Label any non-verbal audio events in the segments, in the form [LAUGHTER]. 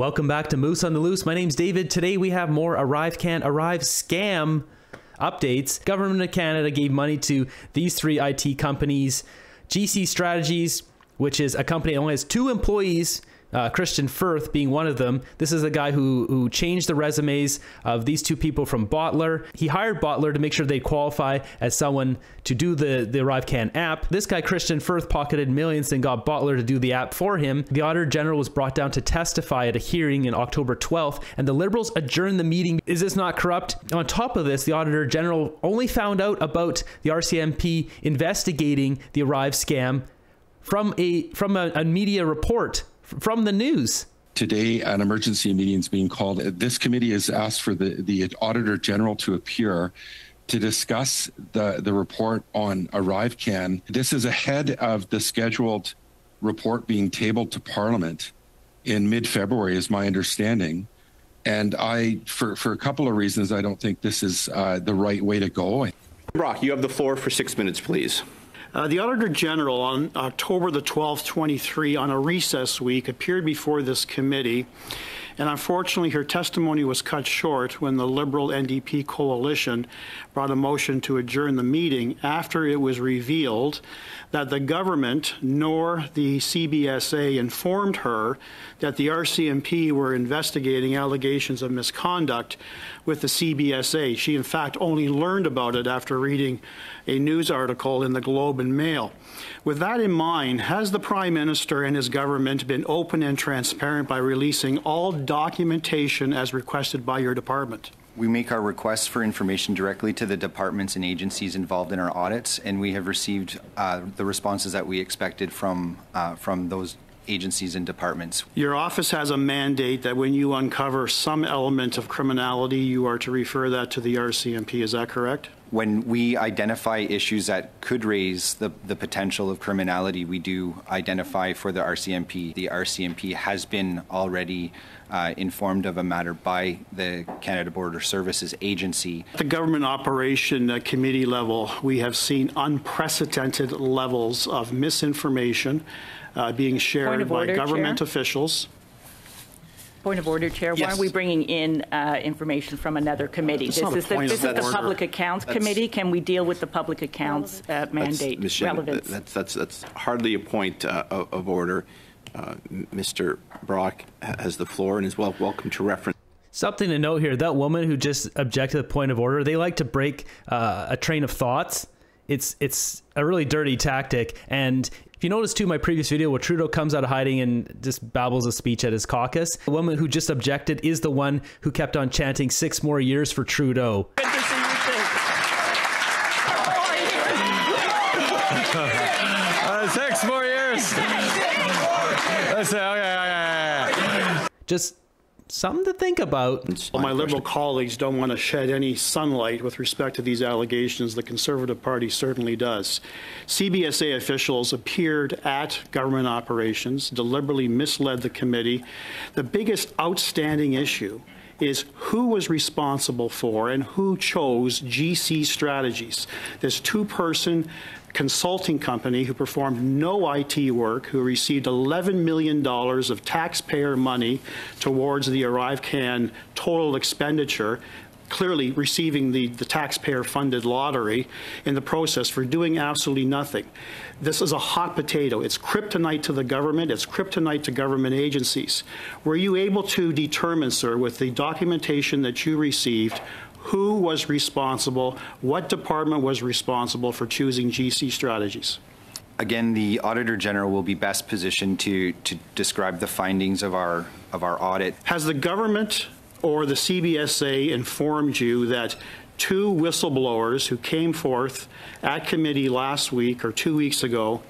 Welcome back to Moose on the Loose. My name's David. Today we have more Arrive Can't Arrive scam updates. Government of Canada gave money to these three IT companies. GC Strategies, which is a company that only has two employees, uh, Kristian Firth being one of them. This is a guy who who changed the resumes of these two people from Botler. He hired Botler to make sure they qualify as someone to do the the ArriveCan app. This guy Kristian Firth pocketed millions and got Botler to do the app for him. The Auditor General was brought down to testify at a hearing in October 12th, and the Liberals adjourned the meeting. Is this not corrupt? On top of this, the Auditor General only found out about the RCMP investigating the Arrive scam from a from a, a media report from the news. Today, an emergency meeting is being called. This committee has asked for the, the Auditor General to appear to discuss the, the report on ArriveCan. This is ahead of the scheduled report being tabled to Parliament in mid February, is my understanding. And I, for, for a couple of reasons, I don't think this is uh, the right way to go. Brock, you have the floor for six minutes, please. Uh, the Auditor General on October the 12th, 23, on a recess week, appeared before this committee, and unfortunately her testimony was cut short when the Liberal NDP coalition brought a motion to adjourn the meeting after it was revealed that the government nor the CBSA informed her that the RCMP were investigating allegations of misconduct with the CBSA. She, in fact, only learned about it after reading a news article in the Globe and Mail. With that in mind, has the Prime Minister and his government been open and transparent by releasing all documentation as requested by your department? We make our requests for information directly to the departments and agencies involved in our audits, and we have received uh, the responses that we expected from uh, from those agencies and departments. Your office has a mandate that when you uncover some element of criminality, you are to refer that to the RCMP. Is that correct? When we identify issues that could raise the, the potential of criminality, we do identify for the RCMP. The RCMP has been already uh, informed of a matter by the Canada Border Services Agency. At the government operation uh, committee level, we have seen unprecedented levels of misinformation uh, being shared by order, government Chair. officials. Point of order, Chair. Why aren't we bringing in uh, information from another committee? It's This is the, point this is the order. Public Accounts That's- Committee. Can we deal with the public accounts uh, mandate Ms. Shannon, relevance? That's, that's, that's hardly a point uh, of, of order. Uh, Mr. Brock has the floor and is well welcome to reference. Something to note here: that woman who just objected to the point of order, they like to break uh, a train of thoughts. It's it's a really dirty tactic. And if you notice too, my previous video where Trudeau comes out of hiding and just babbles a speech at his caucus, the woman who just objected is the one who kept on chanting six more years for Trudeau. Good to see you. Uh, six more years. [LAUGHS] Let's say, okay, okay, okay. Just something to think about. Well, my Liberal colleagues don't want to shed any sunlight with respect to these allegations. The Conservative Party certainly does. CBSA officials appeared at government operations, deliberately misled the committee. The biggest outstanding issue is who was responsible for and who chose GC Strategies, this two person consulting company who performed no IT work, who received $11 million of taxpayer money towards the ArriveCan total expenditure, clearly receiving the, the taxpayer funded lottery in the process for doing absolutely nothing. This is a hot potato. It's kryptonite to the government, it's kryptonite to government agencies. Were you able to determine, sir, with the documentation that you received, who was responsible, what department was responsible for choosing GC strategies? Again, the Auditor General will be best positioned to, to describe the findings of our, of our audit. Has the government or the CBSA informed you that two whistleblowers who came forth at committee last week or two weeks ago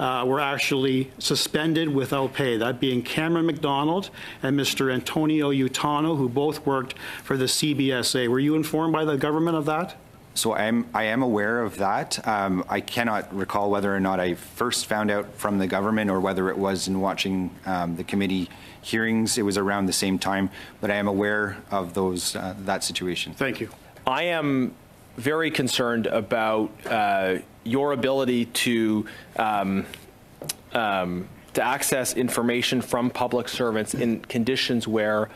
uh, were actually suspended without pay, that being Cameron MacDonald and Mr. Antonio Utano, who both worked for the CBSA. Were you informed by the government of that? So I am, I am aware of that. Um, I cannot recall whether or not I first found out from the government or whether it was in watching um, the committee hearings. It was around the same time, but I am aware of those uh, that situation. Thank you. I am very concerned about uh, your ability to um, um, to access information from public servants in conditions where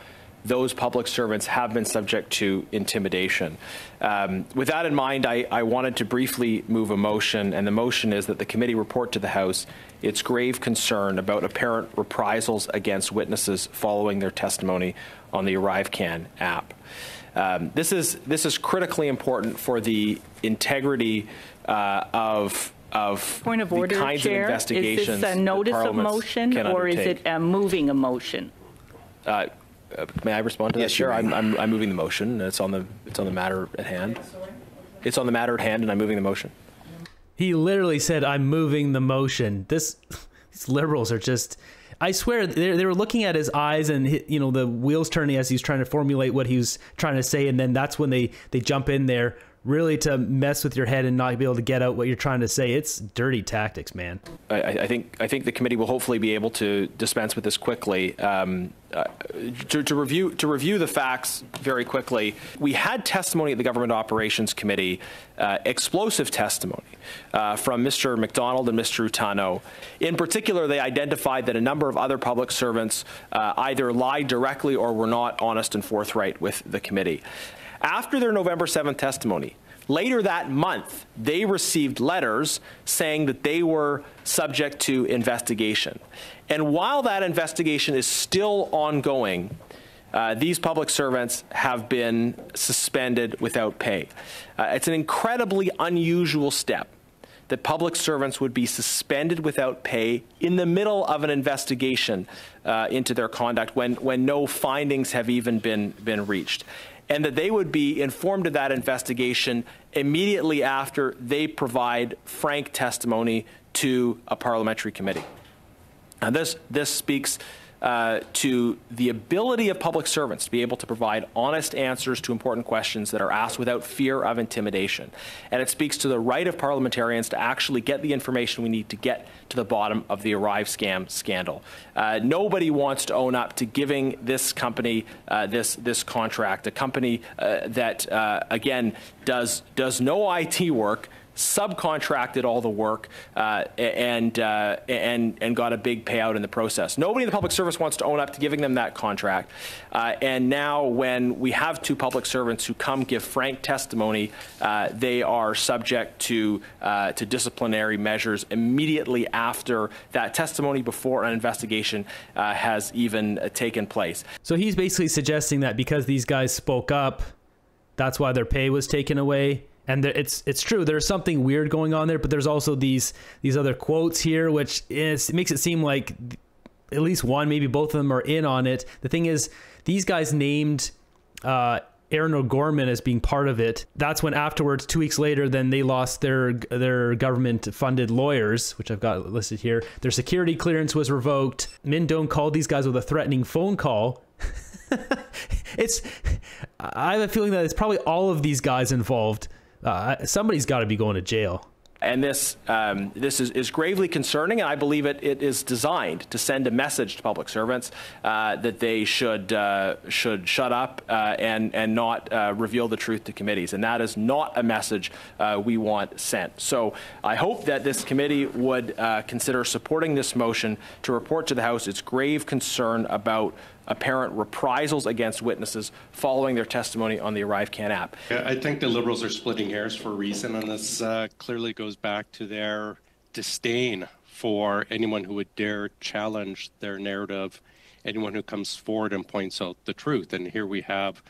those public servants have been subject to intimidation. Um, with that in mind, I, I, wanted to briefly move a motion, and the motion is that the committee report to the House its grave concern about apparent reprisals against witnesses following their testimony on the ArriveCan app. Um, this is this is critically important for the integrity uh, of of Point of the order, kinds Chair. of investigations. Is this a notice of motion or is it a moving a motion? Uh, uh, may I respond to Yes, that, you Chair? may. I'm, I'm, I'm moving the motion. It's on the it's on the matter at hand. It's on the matter at hand, and I'm moving the motion. He literally said, "I'm moving the motion." This, [LAUGHS] these liberals are just. I swear they, they were looking at his eyes and hi- you know the wheels turning as he's trying to formulate what he was trying to say, and then that's when they they jump in there really to mess with your head and not be able to get out what you're trying to say. It's dirty tactics, man. I, I think I think the committee will hopefully be able to dispense with this quickly. Um, uh, to, to review to review the facts very quickly, we had testimony at the Government Operations Committee, uh, explosive testimony uh, from Mr. MacDonald and Mr. Utano. In particular, they identified that a number of other public servants uh, either lied directly or were not honest and forthright with the committee. After their November 7th testimony, later that month, they received letters saying that they were subject to investigation. And while that investigation is still ongoing, uh, these public servants have been suspended without pay. Uh, it's an incredibly unusual step that public servants would be suspended without pay in the middle of an investigation uh, into their conduct when, when no findings have even been, been reached. And that they would be informed of that investigation immediately after they provide frank testimony to a parliamentary committee. Now, this, this speaks uh, to the ability of public servants to be able to provide honest answers to important questions that are asked without fear of intimidation. And it speaks to the right of parliamentarians to actually get the information we need to get to the bottom of the Arrive scam scandal. Uh, nobody wants to own up to giving this company uh, this, this contract, a company uh, that, uh, again, does, does no IT work subcontracted all the work uh, and uh, and and got a big payout in the process. Nobody in the public service wants to own up to giving them that contract. Uh, and now, when we have two public servants who come give frank testimony, uh, they are subject to uh, to disciplinary measures immediately after that testimony, before an investigation uh, has even taken place. So he's basically suggesting that because these guys spoke up, that's why their pay was taken away. And there, it's it's true. There's something weird going on there, but there's also these these other quotes here, which is, makes it seem like at least one, maybe both of them are in on it. The thing is, these guys named uh, Erin O'Gorman as being part of it. That's when afterwards, two weeks later, then they lost their their government funded lawyers, which I've got listed here. Their security clearance was revoked. Minh Doan called these guys with a threatening phone call. [LAUGHS] it's I have a feeling that it's probably all of these guys involved. Uh, somebody's got to be going to jail. And this, um, this is, is gravely concerning, and I believe it, it is designed to send a message to public servants uh, that they should, uh, should shut up uh, and, and not uh, reveal the truth to committees. And that is not a message uh, we want sent. So I hope that this committee would uh, consider supporting this motion to report to the House its grave concern about apparent reprisals against witnesses following their testimony on the ArriveCan app. I think the Liberals are splitting hairs for a reason, and this uh, clearly goes back to their disdain for anyone who would dare challenge their narrative, anyone who comes forward and points out the truth. And here we have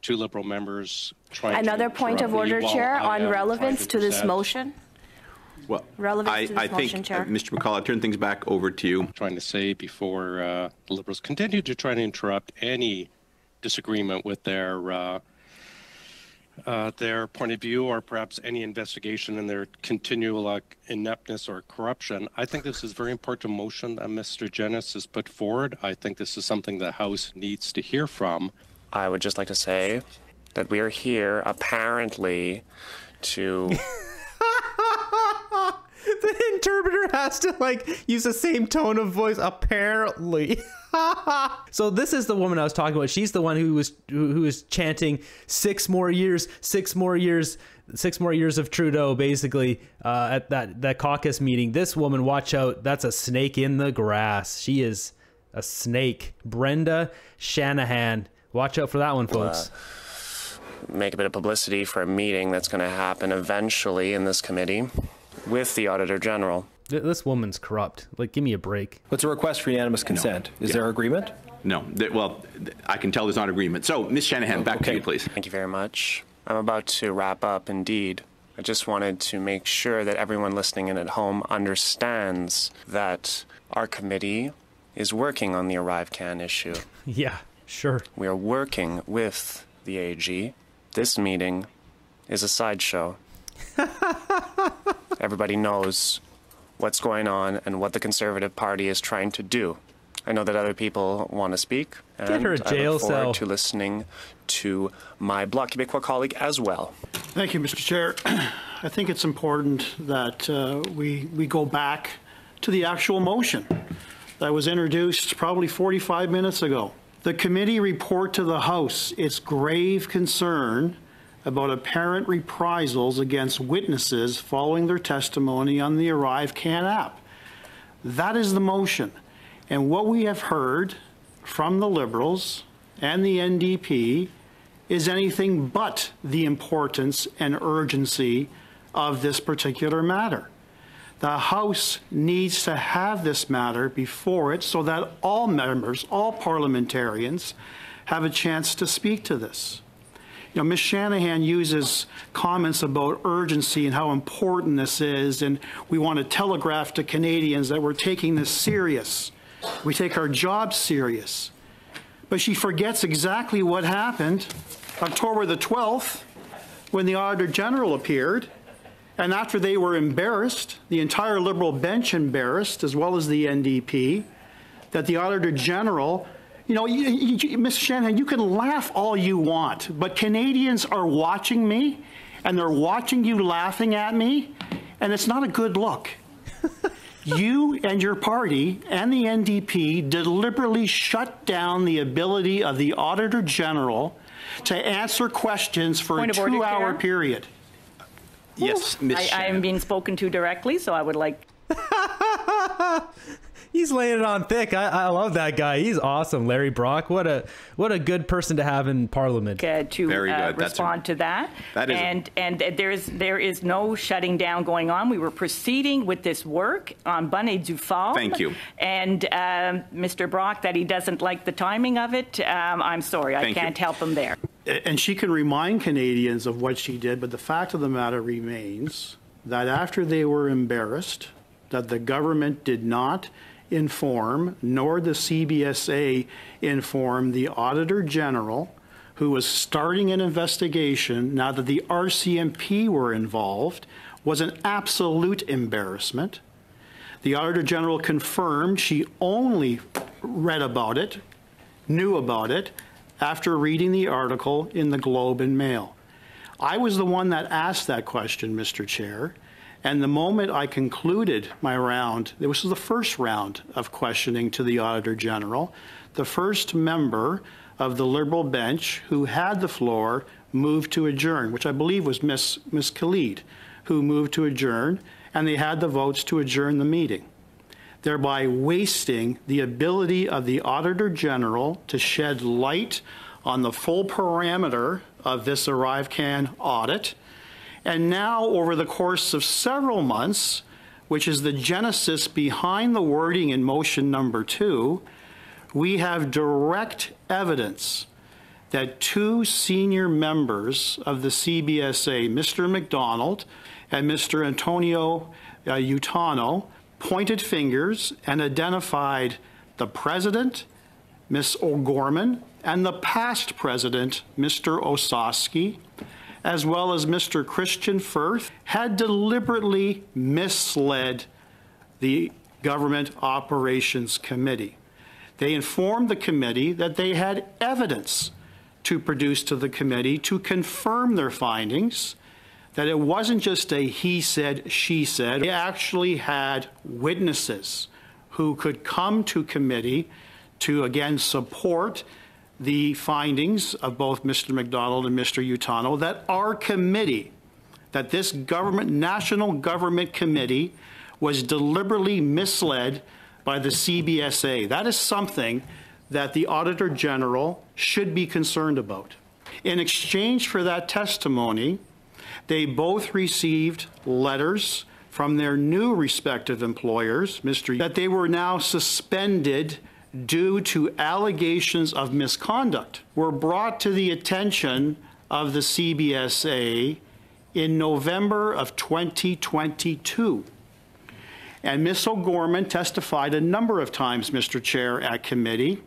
two Liberal members trying Another to point of order, Chair, on am relevance trying to this motion. Well, Relevance I, to this I think, Chair. uh, Mr. McCauley, I'll turn things back over to you. Trying to say before uh, the Liberals continue to try to interrupt any disagreement with their uh, uh, their point of view or perhaps any investigation in their continual uh, ineptness or corruption. I think this is a very important motion that Mr. Genuis has put forward. I think this is something the House needs to hear from. I would just like to say that we are here apparently to [LAUGHS] the interpreter has to like use the same tone of voice apparently [LAUGHS] so this is the woman i was talking about she's the one who was who was chanting six more years six more years six more years of Trudeau, basically, uh, at that, that caucus meeting. This woman, watch out, that's a snake in the grass. She is a snake. Brenda Shanahan. Watch out for that one, folks. make a bit of publicity for a meeting that's going to happen eventually in this committee with the Auditor General. Th- This woman's corrupt. Like, give me a break. What's a request for unanimous consent? Is there agreement? No, th- well, I can tell there's not agreement. So, Ms. Shanahan, back to you, please. Thank you very much. I'm about to wrap up indeed. I just wanted to make sure that everyone listening in at home understands that our committee is working on the Arrive Can issue. [LAUGHS] Yeah, sure. We are working with the AG. This meeting is a sideshow. [LAUGHS] Everybody knows what's going on and what the Conservative Party is trying to do. I know that other people want to speak, and Get her a jail I look forward cell. to listening to my Bloc Québécois colleague as well. Thank you, Mr. Chair. [CLEARS THROAT] I think it's important that uh, we, we go back to the actual motion that was introduced probably 45 minutes ago. The committee report to the House its grave concern about apparent reprisals against witnesses following their testimony on the Arrive Can app. That is the motion. And what we have heard from the Liberals and the NDP is anything but the importance and urgency of this particular matter. The House needs to have this matter before it so that all members, all parliamentarians, have a chance to speak to this. You know, Ms. Shanahan uses comments about urgency and how important this is, and we want to telegraph to Canadians that we're taking this serious. We take our job serious. But she forgets exactly what happened October the 12th when the Auditor General appeared. And after they were embarrassed, the entire Liberal bench embarrassed, as well as the NDP, that the Auditor General, you know, you, you, Ms. Shanahan, you can laugh all you want, but Canadians are watching me, and they're watching you laughing at me, and it's not a good look. [LAUGHS] you and your party and the NDP deliberately shut down the ability of the Auditor General to answer questions for Point a two-hour Chair. period. Yes, Ms. I, I am being spoken to directly, so I would like [LAUGHS] He's laying it on thick. I, I love that guy. He's awesome, Larry Brock. What a what a good person to have in Parliament. uh, to Very uh, good. That's a- respond to that. That is a- and and there is there is no shutting down going on. We were proceeding with this work on Bonnet du Fort. Thank you. And um, Mr. Brock, that he doesn't like the timing of it. Um, I'm sorry, I Thank you. can't help him there. and she can remind Canadians of what she did, but the fact of the matter remains that after they were embarrassed, that the government did not inform, nor the CBSA inform the Auditor General, who was starting an investigation now that the RCMP were involved, was an absolute embarrassment. The Auditor General confirmed she only read about it, knew about it, after reading the article in the Globe and Mail. I was the one that asked that question, Mr. Chair, and the moment I concluded my round, this was the first round of questioning to the Auditor General, the first member of the Liberal bench who had the floor moved to adjourn, which I believe was Miss, Miss Khalid, who moved to adjourn, and they had the votes to adjourn the meeting thereby wasting the ability of the Auditor General to shed light on the full parameter of this ArriveCan audit. And now, over the course of several months, which is the genesis behind the wording in motion number two, we have direct evidence that two senior members of the CBSA, Mr. MacDonald and Mr. Antonio uh, Utano, pointed fingers and identified the president, Ms. O'Gorman, and the past president, Mr. Ossowski, as well as Mr. Kristian Firth, had deliberately misled the Government Operations Committee. They informed the committee that they had evidence to produce to the committee to confirm their findings, that it wasn't just a he said, she said. They actually had witnesses who could come to committee to again support the findings of both Mr. MacDonald and Mr. Utano that our committee that this government, national government committee was deliberately misled by the CBSA. That is something that the Auditor General should be concerned about. In exchange for that testimony, they both received letters from their new respective employers, Mr. that they were now suspended due to allegations of misconduct were brought to the attention of the CBSA in November of 2022. And Ms. O'Gorman testified a number of times, Mr. Chair, at committee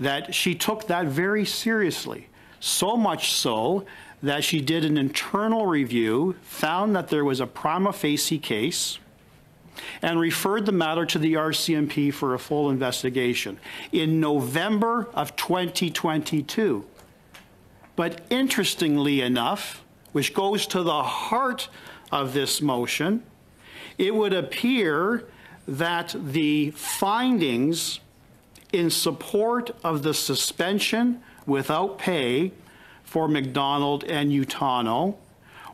that she took that very seriously. So much so that she did an internal review, found that there was a prima facie case, and referred the matter to the RCMP for a full investigation in November of 2022. But interestingly enough, which goes to the heart of this motion, it would appear that the findings in support of the suspension without pay for MacDonald and Utano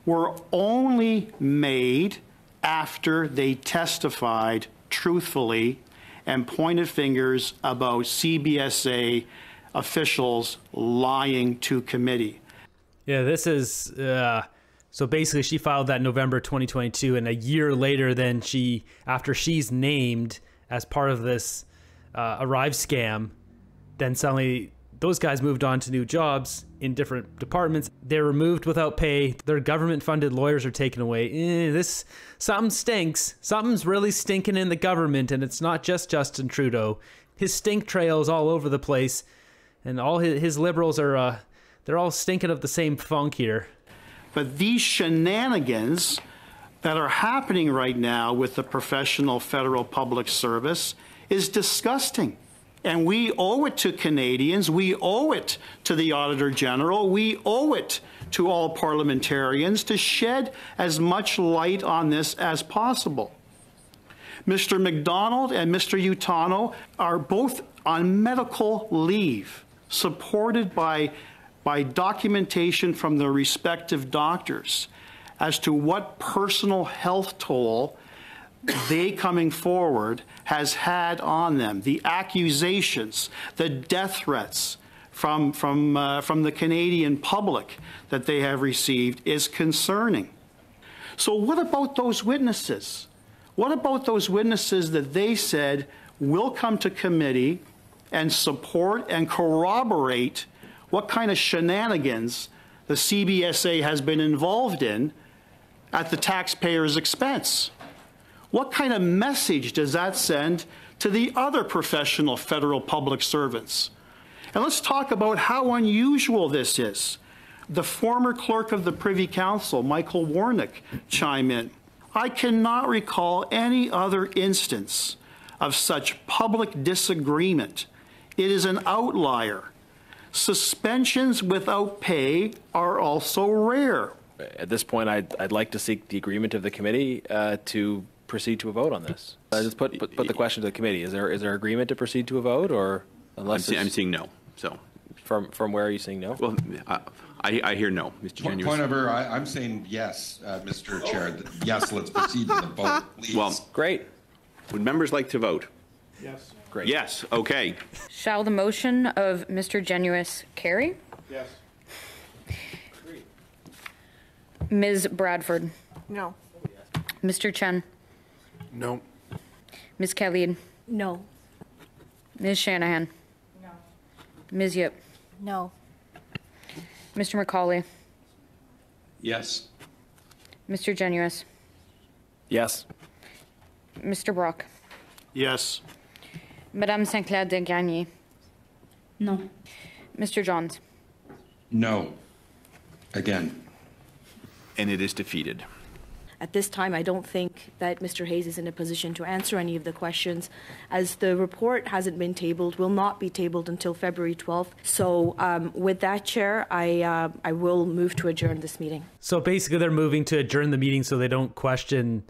were only made after they testified truthfully and pointed fingers about CBSA officials lying to committee. Yeah, this is uh, so basically she filed that November 2022, and a year later, then she after she's named as part of this uh, Arrive scam, then suddenly those guys moved on to new jobs in different departments. They're removed without pay. Their government-funded lawyers are taken away. Eh, this something stinks. Something's really stinking in the government, and it's not just Justin Trudeau. His stink trail is all over the place, and all his, his liberals are uh, they're all stinking of the same funk here. But these shenanigans that are happening right now with the professional federal public service is disgusting. And we owe it to Canadians, we owe it to the Auditor General, we owe it to all parliamentarians to shed as much light on this as possible. Mr. MacDonald and Mr. Utano are both on medical leave, supported by, by documentation from their respective doctors as to what personal health toll they coming forward has had on them, the accusations, the death threats from, from, uh, from the Canadian public that they have received is concerning. So, what about those witnesses? What about those witnesses that they said will come to committee and support and corroborate what kind of shenanigans the CBSA has been involved in at the taxpayer's expense? What kind of message does that send to the other professional federal public servants? And let's talk about how unusual this is. The former clerk of the Privy Council, Michael Wernick, chime in. I cannot recall any other instance of such public disagreement. It is an outlier. Suspensions without pay are also rare. At this point, I'd, I'd like to seek the agreement of the committee uh, to proceed to a vote on this. Uh, just put, put, put the question to the committee. Is there is there agreement to proceed to a vote, or unless I'm, see, I'm seeing no. So from from where are you saying no? Well, I, I hear no, Mr. Point, point of order. I, am saying yes, uh, Mr. Chair. Yes, let's proceed to the vote, please. Well, great. Would members like to vote? Yes. Great. Yes. Okay. Shall the motion of Mr. Genuis carry? Yes. Ms. Bradford? No. Mr. Chen? No. Ms. Khalid? No. Ms. Shanahan? No. Ms. Yip? No. Mr. McCauley? Yes. Mr. Genuis? Yes. Mr. Brock? Yes. Madame Sinclair-Desgagné? No. Mr. Johns? No. Again. And it is defeated. At this time, I don't think that Mr. Hayes is in a position to answer any of the questions, as the report hasn't been tabled, will not be tabled until February 12th. So, um, with that, Chair, I uh, I will move to adjourn this meeting. So basically, they're moving to adjourn the meeting so they don't question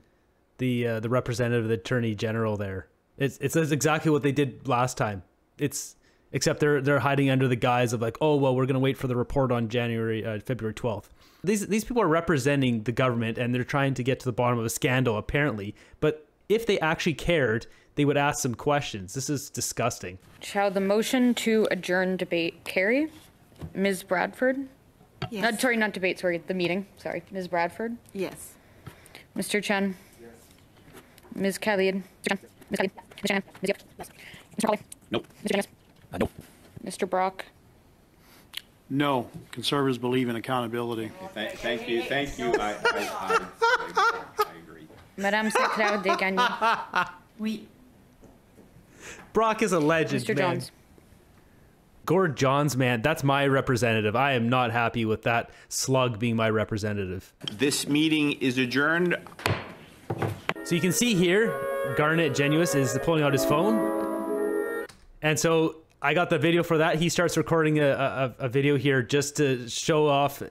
the uh, the representative, of the attorney general. There, it's it's exactly what they did last time. It's except they're they're hiding under the guise of like, oh well, we're gonna wait for the report on January uh, February twelfth. These these people are representing the government and they're trying to get to the bottom of a scandal apparently. But if they actually cared, they would ask some questions. This is disgusting. Shall the motion to adjourn debate carry? Ms. Bradford? Yes. Uh, sorry, not debate, sorry, the meeting. Sorry. Ms. Bradford? Yes. Mr. Chen? Yes. Ms. Khalid? Mr. Chen? Ms. Khalid? Mr. Chen? Ms. Yip? Yes. Mr. Colley? Nope. Mr. Genuis? Uh, nope. Mr. Brock? No, conservatives believe in accountability. Thank, thank you, thank you. I, I, I, I agree. Madame Sacrard Desgagnés? [LAUGHS] Oui. Brock is a legend, Mr. man. Johns? Gord Johns, man, that's my representative. I am not happy with that slug being my representative. This meeting is adjourned. So you can see here, Garnett Genuis is pulling out his phone. And so I got the video for that. He starts recording a, a, a video here just to show off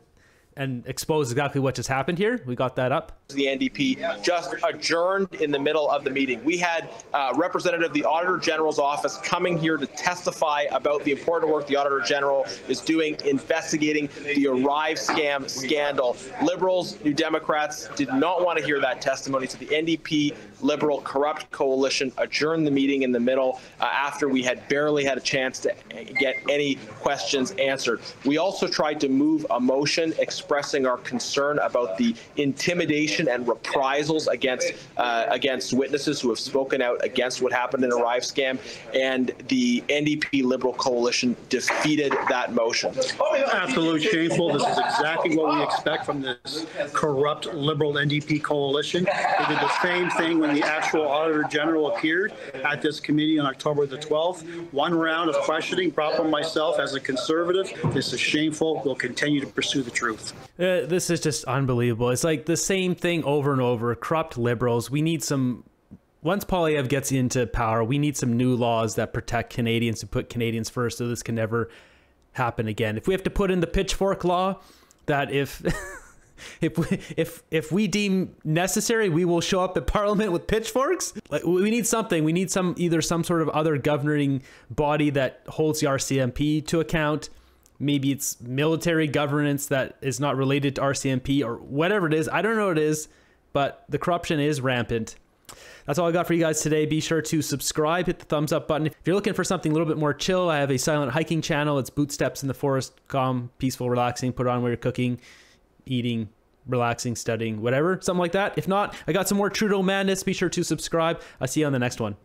and expose exactly what just happened here. We got that up. the NDP just adjourned in the middle of the meeting. We had uh, representative of the Auditor General's office coming here to testify about the important work the Auditor General is doing investigating the Arrive scam scandal. Liberals, New Democrats did not want to hear that testimony, so the NDP Liberal Corrupt Coalition adjourned the meeting in the middle uh, after we had barely had a chance to get any questions answered. We also tried to move a motion expressing our concern about the intimidation and reprisals against uh, against witnesses who have spoken out against what happened in Arrive scam, and the NDP Liberal Coalition defeated that motion. Absolutely shameful. This is exactly what we expect from this corrupt liberal NDP coalition. They did the same thing when the actual Auditor General appeared at this committee on October the 12th. One round of questioning brought from myself as a conservative. This is shameful. We'll continue to pursue the truth. Uh, this is just unbelievable. It's like the same thing over and over. Corrupt liberals. We need some. Once Poilievre gets into power, we need some new laws that protect Canadians and put Canadians first, so this can never happen again. If we have to put in the pitchfork law, that if [LAUGHS] [LAUGHS] if we, if if we deem necessary, we will show up at Parliament with pitchforks. Like we need something. We need some either some sort of other governing body that holds the RCMP to account. Maybe it's military governance that is not related to RCMP or whatever it is. I don't know what it is, but the corruption is rampant. That's all I got for you guys today. Be sure to subscribe, hit the thumbs up button. If you're looking for something a little bit more chill, I have a silent hiking channel. It's Bootsteps in the Forest, calm, peaceful, relaxing. Put on while you're cooking, eating, relaxing, studying, whatever, something like that. If not, I got some more Trudeau madness. Be sure to subscribe. I'll see you on the next one.